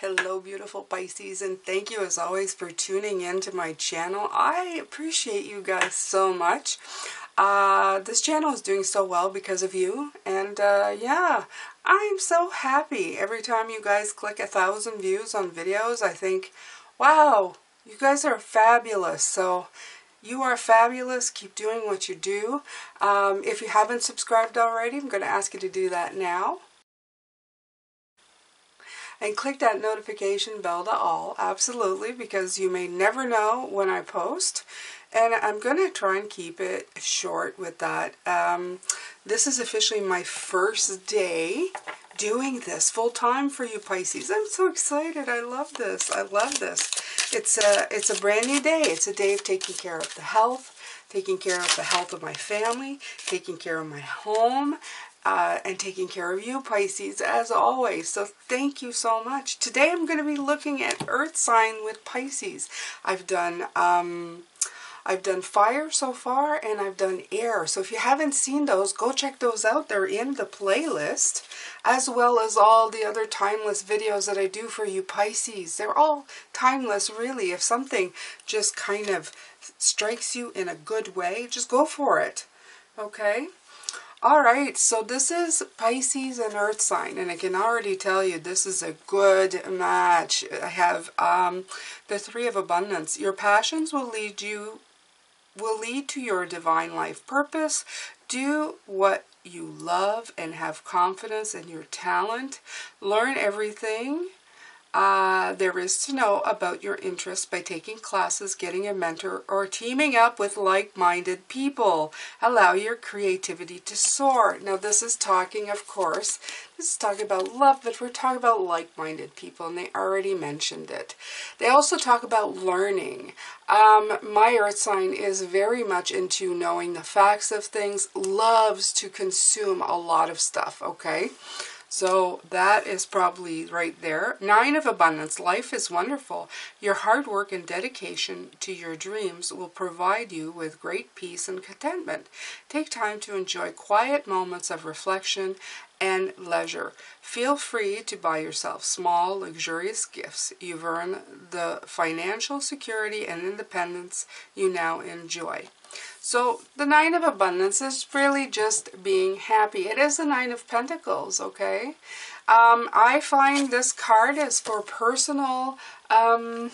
Hello beautiful Pisces and thank you as always for tuning in to my channel. I appreciate you guys so much. Uh, this channel is doing so well because of you and uh, yeah, I'm so happy every time you guys click a thousand views on videos. I think, wow, you guys are fabulous. So you are fabulous. Keep doing what you do. Um, if you haven't subscribed already, I'm going to ask you to do that now and click that notification bell to all, absolutely, because you may never know when I post. And I'm going to try and keep it short with that. Um, this is officially my first day doing this full time for you Pisces. I'm so excited. I love this. I love this. It's a, it's a brand new day. It's a day of taking care of the health, taking care of the health of my family, taking care of my home, uh, and taking care of you, Pisces, as always. So thank you so much. Today I'm going to be looking at Earth sign with Pisces. I've done um, I've done fire so far and I've done air. So if you haven't seen those, go check those out. They're in the playlist as well as all the other timeless videos that I do for you Pisces. They're all timeless really. If something just kind of strikes you in a good way, just go for it. Okay? All right, so this is Pisces and Earth sign, and I can already tell you this is a good match. I have um, the Three of Abundance. Your passions will lead you, will lead to your divine life purpose. Do what you love and have confidence in your talent. Learn everything uh, there is to know about your interests by taking classes, getting a mentor, or teaming up with like-minded people. Allow your creativity to soar. Now, this is talking, of course, this is talking about love, but we're talking about like-minded people, and they already mentioned it. They also talk about learning. Um, my earth sign is very much into knowing the facts of things, loves to consume a lot of stuff, okay? So that is probably right there. Nine of abundance. Life is wonderful. Your hard work and dedication to your dreams will provide you with great peace and contentment. Take time to enjoy quiet moments of reflection and leisure. Feel free to buy yourself small, luxurious gifts. You've earned the financial security and independence you now enjoy. So the Nine of Abundance is really just being happy. It is the Nine of Pentacles, okay? Um, I find this card is for personal... Um,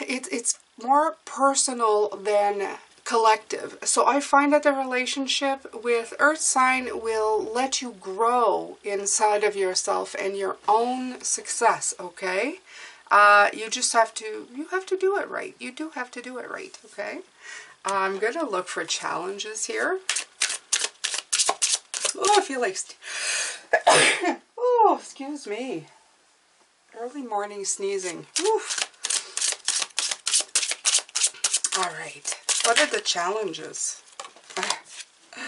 it, it's more personal than collective. So I find that the relationship with Earth sign will let you grow inside of yourself and your own success, okay? Uh, you just have to, you have to do it right. You do have to do it right, okay? I'm going to look for challenges here. Oh, I feel like, oh, excuse me. Early morning sneezing. Oof. All right. What are the challenges?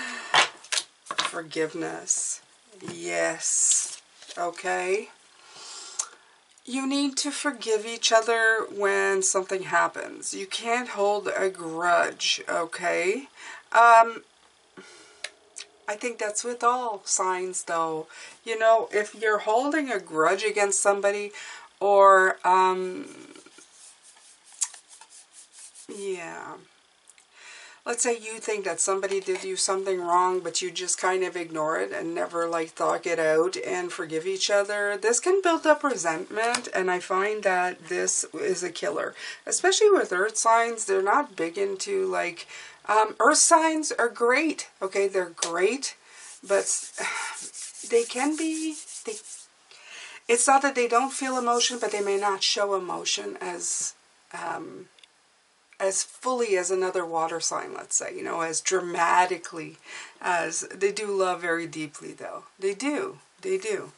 Forgiveness. Yes. Okay you need to forgive each other when something happens. You can't hold a grudge, okay? Um, I think that's with all signs, though. You know, if you're holding a grudge against somebody or, um, yeah let's say you think that somebody did you something wrong, but you just kind of ignore it and never like talk it out and forgive each other, this can build up resentment. And I find that this is a killer, especially with earth signs. They're not big into like, um, earth signs are great. Okay. They're great, but they can be, they, it's not that they don't feel emotion, but they may not show emotion as, um, as fully as another water sign, let's say, you know, as dramatically as they do love very deeply, though. They do. They do.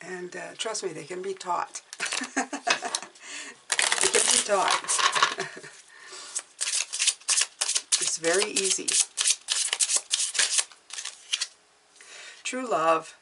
And uh, trust me, they can be taught. they can be taught. it's very easy. True love.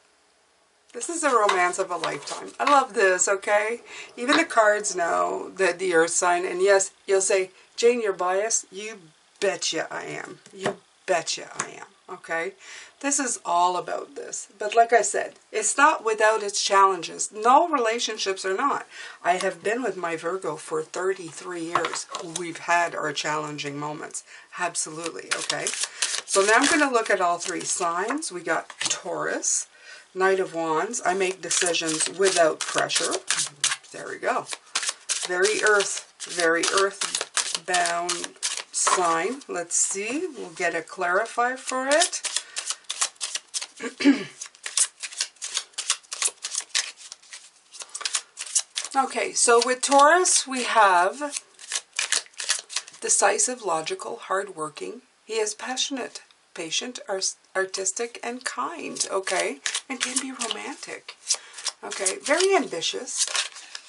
This is a romance of a lifetime. I love this, okay? Even the cards know that the earth sign, and yes, you'll say, Jane, you're biased? You betcha I am. You betcha I am. Okay? This is all about this. But like I said, it's not without its challenges. No relationships are not. I have been with my Virgo for 33 years. We've had our challenging moments. Absolutely. Okay? So now I'm going to look at all three signs. We got Taurus, Knight of Wands. I make decisions without pressure. There we go. Very earth, very earth-bound sign. Let's see. We'll get a clarify for it. okay, so with Taurus, we have decisive, logical, hardworking. He is passionate, patient, artistic, and kind, okay? And can be romantic, okay? Very ambitious,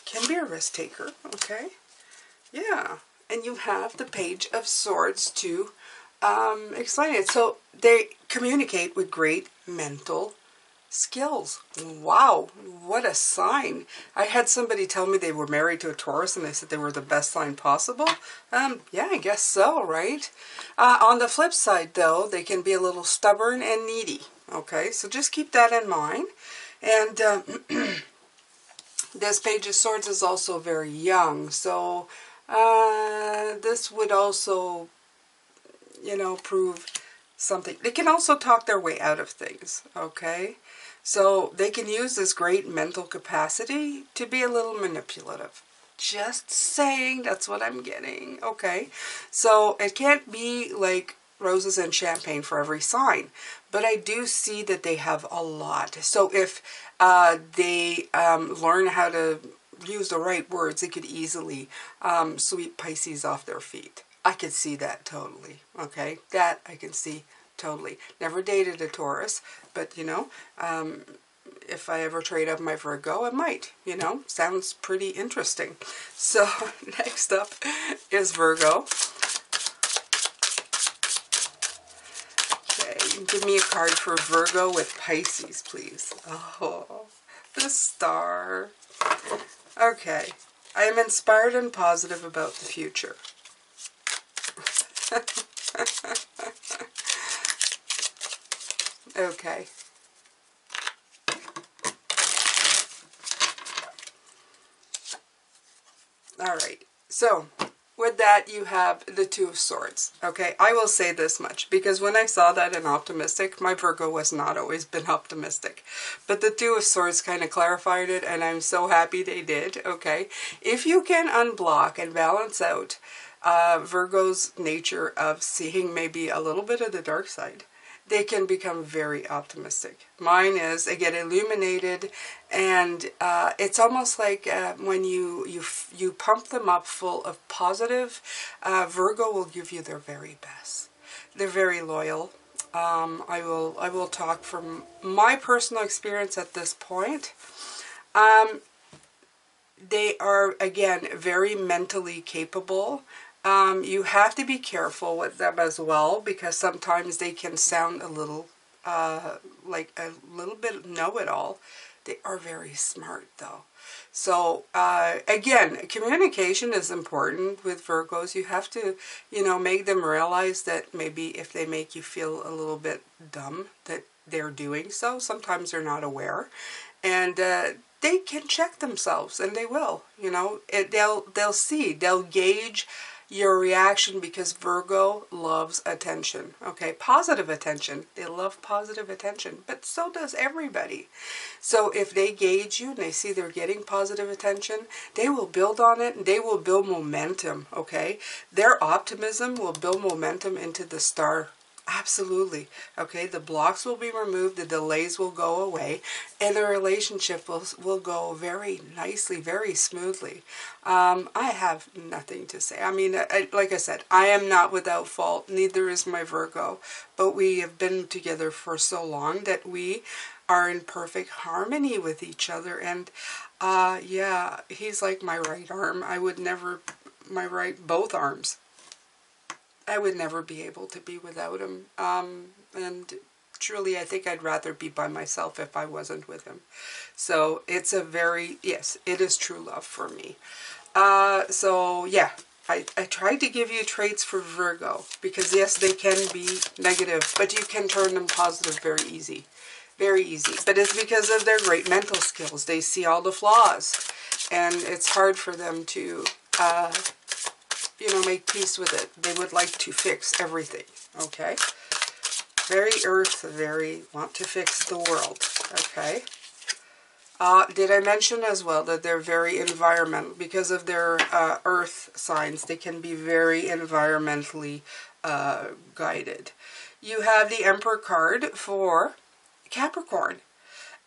can be a risk taker, okay? Yeah, and you have the Page of Swords to um, explain it. So they communicate with great mental skills. Wow, what a sign. I had somebody tell me they were married to a Taurus and they said they were the best sign possible. Um, yeah, I guess so, right? Uh, on the flip side, though, they can be a little stubborn and needy. Okay, so just keep that in mind. And um, this Page of Swords is also very young, so uh, this would also, you know, prove something. They can also talk their way out of things, okay? So they can use this great mental capacity to be a little manipulative. Just saying, that's what I'm getting, okay? So it can't be like roses and champagne for every sign, but I do see that they have a lot. So if uh, they um, learn how to use the right words, they could easily um, sweep Pisces off their feet. I could see that totally. Okay, that I can see totally. Never dated a Taurus, but you know, um, if I ever trade up my Virgo, I might. You know, sounds pretty interesting. So next up is Virgo. Okay, give me a card for Virgo with Pisces, please. Oh, the star. Okay. I am inspired and positive about the future. okay. All right. So, with that, you have the Two of Swords. Okay, I will say this much, because when I saw that in Optimistic, my Virgo has not always been optimistic. But the Two of Swords kind of clarified it, and I'm so happy they did, okay? If you can unblock and balance out uh, Virgo's nature of seeing maybe a little bit of the dark side, they can become very optimistic. Mine is they get illuminated, and uh, it's almost like uh, when you you you pump them up full of positive. Uh, Virgo will give you their very best. They're very loyal. Um, I will I will talk from my personal experience at this point. Um, they are again very mentally capable. Um, you have to be careful with them as well because sometimes they can sound a little uh, like a little bit know-it-all. They are very smart though. So uh, again, communication is important with Virgos. You have to, you know, make them realize that maybe if they make you feel a little bit dumb, that they're doing so. Sometimes they're not aware, and uh, they can check themselves, and they will. You know, it, they'll they'll see, they'll gauge your reaction because Virgo loves attention. Okay, positive attention. They love positive attention, but so does everybody. So if they gauge you and they see they're getting positive attention, they will build on it and they will build momentum. Okay, their optimism will build momentum into the star Absolutely. Okay, the blocks will be removed, the delays will go away, and the relationship will, will go very nicely, very smoothly. Um, I have nothing to say. I mean, I, like I said, I am not without fault, neither is my Virgo, but we have been together for so long that we are in perfect harmony with each other. And uh, yeah, he's like my right arm. I would never, my right, both arms I would never be able to be without him. Um, and truly, I think I'd rather be by myself if I wasn't with him. So it's a very, yes, it is true love for me. Uh, so yeah, I, I tried to give you traits for Virgo because yes, they can be negative, but you can turn them positive very easy. Very easy. But it's because of their great mental skills. They see all the flaws and it's hard for them to, uh, you know, make peace with it. They would like to fix everything, okay? Very earth, very want to fix the world, okay? Uh, did I mention as well that they're very environmental? Because of their uh, earth signs, they can be very environmentally uh, guided. You have the Emperor card for Capricorn.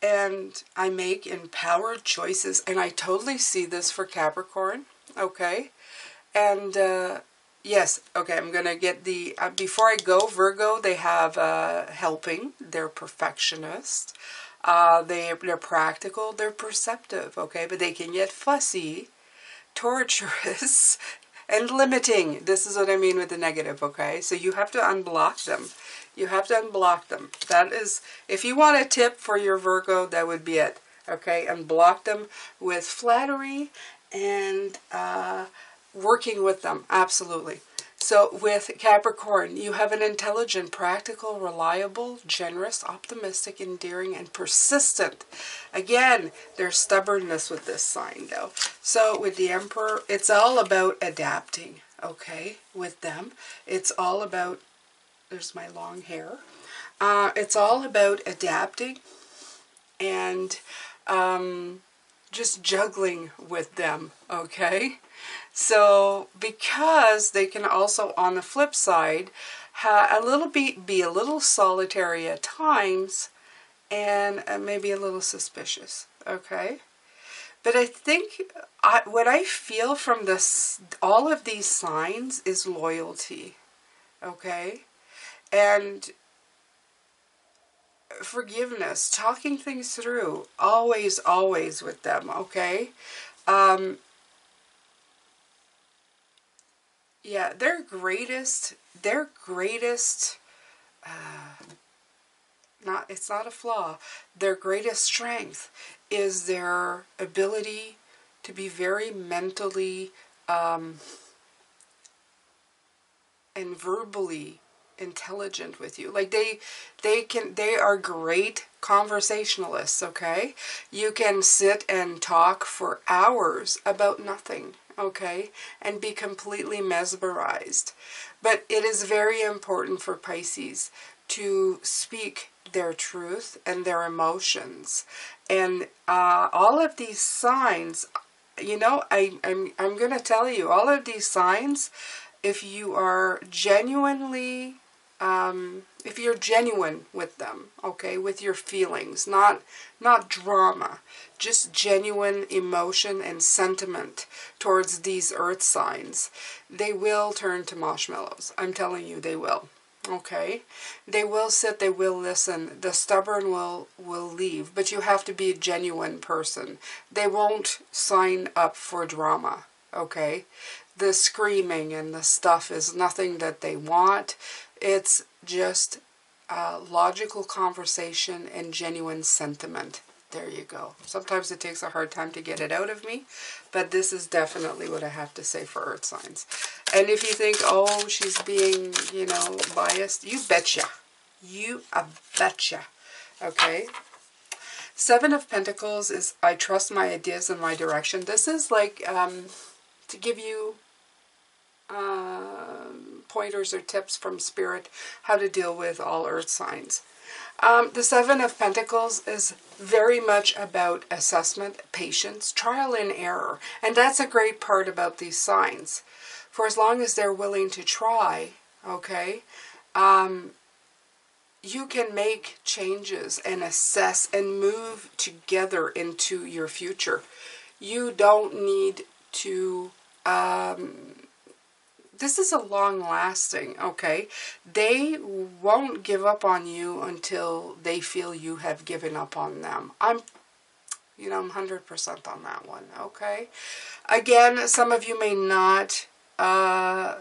And I make empowered choices. And I totally see this for Capricorn. Okay. And uh, yes, okay, I'm going to get the, uh, before I go, Virgo, they have uh, helping. They're perfectionist. Uh, they, they're practical, they're perceptive, okay? But they can get fussy, torturous, and limiting. This is what I mean with the negative, okay? So you have to unblock them. You have to unblock them. That is, if you want a tip for your Virgo, that would be it, okay? Unblock them with flattery and uh, working with them, absolutely. So with Capricorn, you have an intelligent, practical, reliable, generous, optimistic, endearing, and persistent. Again, there's stubbornness with this sign though. So with the Emperor, it's all about adapting, okay, with them. It's all about, there's my long hair. Uh, it's all about adapting and um, just juggling with them, okay? So because they can also, on the flip side, a little bit be a little solitary at times and uh, maybe a little suspicious. Okay. But I think I, what I feel from this, all of these signs is loyalty. Okay. And forgiveness, talking things through, always, always with them. Okay. Um, yeah, their greatest, their greatest, uh, not, it's not a flaw, their greatest strength is their ability to be very mentally um, and verbally intelligent with you. Like they they can they are great conversationalists okay? You can sit and talk for hours about nothing okay, and be completely mesmerized. But it is very important for Pisces to speak their truth and their emotions. And uh, all of these signs, you know, I, I'm, I'm going to tell you, all of these signs, if you are genuinely um, if you're genuine with them, okay, with your feelings, not not drama, just genuine emotion and sentiment towards these earth signs, they will turn to marshmallows. I'm telling you, they will. Okay, they will sit, they will listen. The stubborn will will leave, but you have to be a genuine person. They won't sign up for drama. Okay, the screaming and the stuff is nothing that they want. It's just uh, logical conversation and genuine sentiment. There you go. Sometimes it takes a hard time to get it out of me, but this is definitely what I have to say for earth signs. And if you think, oh, she's being, you know, biased, you betcha. You a betcha. Okay? Seven of Pentacles is I trust my ideas and my direction. This is like um, to give you uh, pointers or tips from Spirit how to deal with all earth signs. Um, the Seven of Pentacles is very much about assessment, patience, trial and error. And that's a great part about these signs. For as long as they're willing to try, okay, um, you can make changes and assess and move together into your future. You don't need to um, this is a long lasting, okay? They won't give up on you until they feel you have given up on them. I'm, you know, I'm 100% on that one, okay? Again, some of you may not, uh,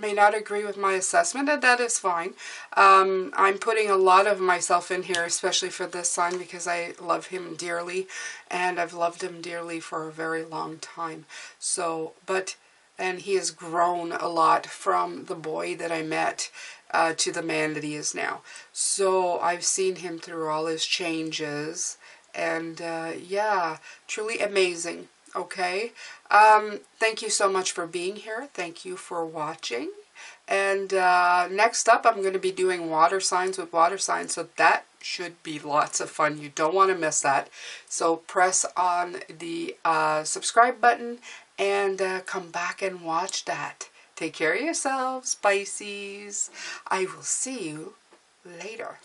may not agree with my assessment, and that is fine. Um, I'm putting a lot of myself in here, especially for this sign, because I love him dearly, and I've loved him dearly for a very long time. So, but, and he has grown a lot from the boy that I met uh, to the man that he is now. So I've seen him through all his changes, and uh, yeah, truly amazing. Okay, um, thank you so much for being here. Thank you for watching. And uh, next up, I'm going to be doing water signs with water signs, so that should be lots of fun. You don't want to miss that. So press on the uh, subscribe button and uh, come back and watch that. Take care of yourselves, Pisces. I will see you later.